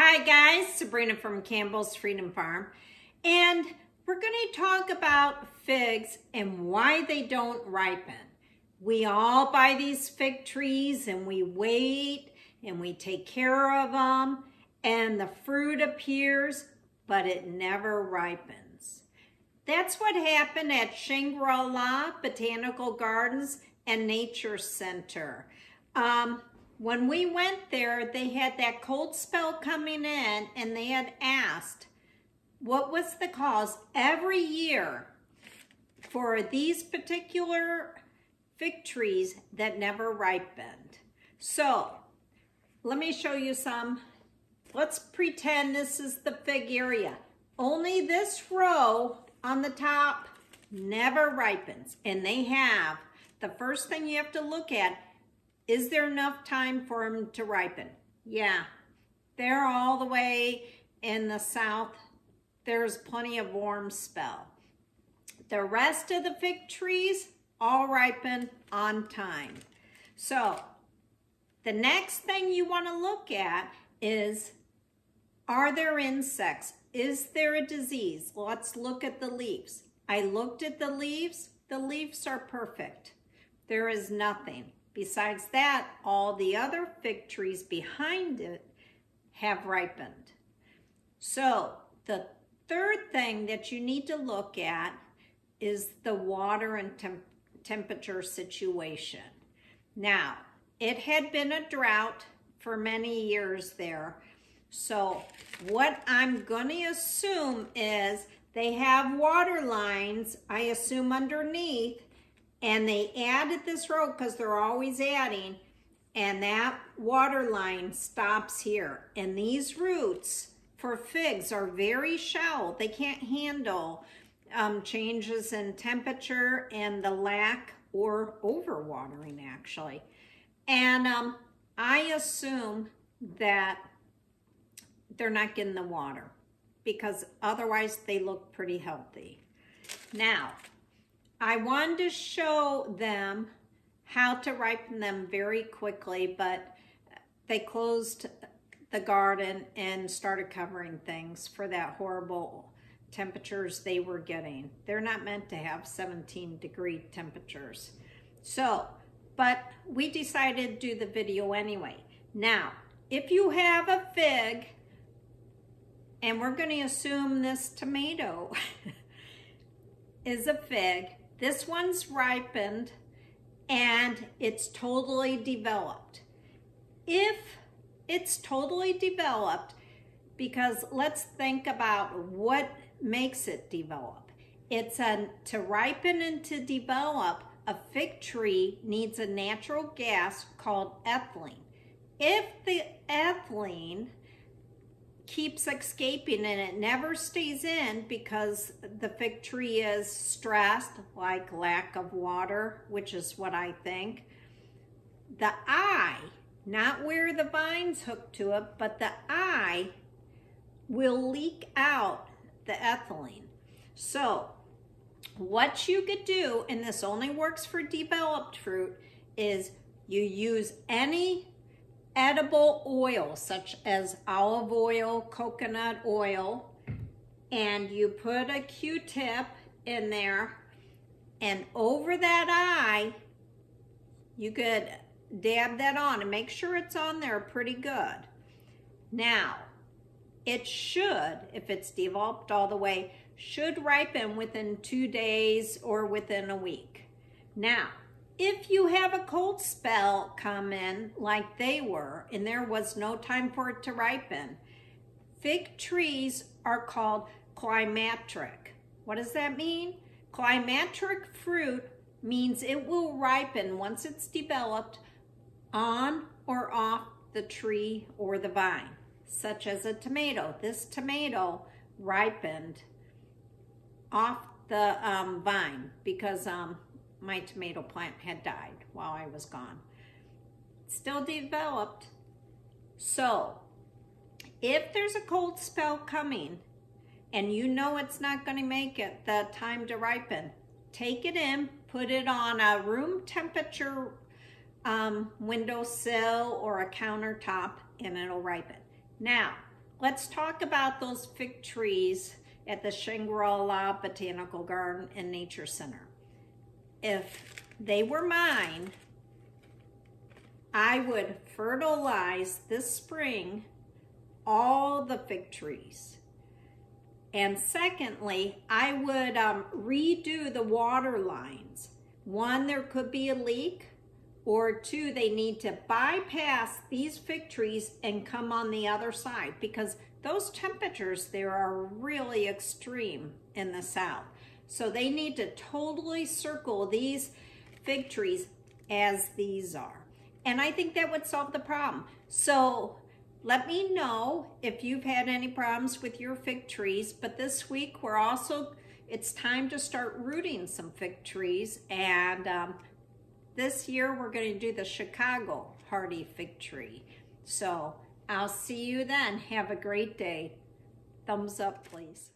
Hi guys, Sabrina from Campbell's Freedom Farm. And we're going to talk about figs and why they don't ripen. We all buy these fig trees and we wait and we take care of them and the fruit appears, but it never ripens. That's what happened at Shangri-La Botanical Gardens and Nature Center. Um, when we went there, they had that cold spell coming in and they had asked what was the cause every year for these particular fig trees that never ripened. So let me show you some. Let's pretend this is the fig area. Only this row on the top never ripens and they have. The first thing you have to look at is there enough time for them to ripen? Yeah, they're all the way in the south. There's plenty of warm spell. The rest of the fig trees all ripen on time. So the next thing you want to look at is, are there insects? Is there a disease? Let's look at the leaves. I looked at the leaves. The leaves are perfect. There is nothing. Besides that, all the other fig trees behind it have ripened. So the third thing that you need to look at is the water and temp temperature situation. Now, it had been a drought for many years there. So what I'm going to assume is they have water lines, I assume underneath, and they added this road because they're always adding and that water line stops here. And these roots for figs are very shallow. They can't handle um, changes in temperature and the lack or overwatering actually. And um, I assume that they're not getting the water because otherwise they look pretty healthy. Now I wanted to show them how to ripen them very quickly, but they closed the garden and started covering things for that horrible temperatures they were getting. They're not meant to have 17 degree temperatures. So, but we decided to do the video anyway. Now, if you have a fig, and we're going to assume this tomato is a fig, this one's ripened and it's totally developed. If it's totally developed, because let's think about what makes it develop. It's a, to ripen and to develop, a fig tree needs a natural gas called ethylene. If the ethylene keeps escaping and it never stays in because the fig tree is stressed, like lack of water, which is what I think. The eye, not where the vine's hooked to it, but the eye will leak out the ethylene. So what you could do, and this only works for developed fruit, is you use any edible oil such as olive oil, coconut oil, and you put a Q-tip in there and over that eye, you could dab that on and make sure it's on there pretty good. Now, it should, if it's developed all the way, should ripen within two days or within a week. Now, if you have a cold spell come in like they were and there was no time for it to ripen, fig trees are called climacteric. What does that mean? Climacteric fruit means it will ripen once it's developed on or off the tree or the vine, such as a tomato. This tomato ripened off the um, vine because um, my tomato plant had died while I was gone. Still developed. So, if there's a cold spell coming and you know it's not going to make it the time to ripen, take it in, put it on a room temperature um, windowsill or a countertop and it'll ripen. Now, let's talk about those fig trees at the Shangri-La Botanical Garden and Nature Center. If they were mine, I would fertilize this spring all the fig trees. And secondly, I would um, redo the water lines. One, there could be a leak, or two, they need to bypass these fig trees and come on the other side because those temperatures there are really extreme in the south. So they need to totally circle these fig trees as these are. And I think that would solve the problem. So let me know if you've had any problems with your fig trees. But this week we're also, it's time to start rooting some fig trees. And um, this year we're going to do the Chicago hardy fig tree. So I'll see you then. Have a great day. Thumbs up, please.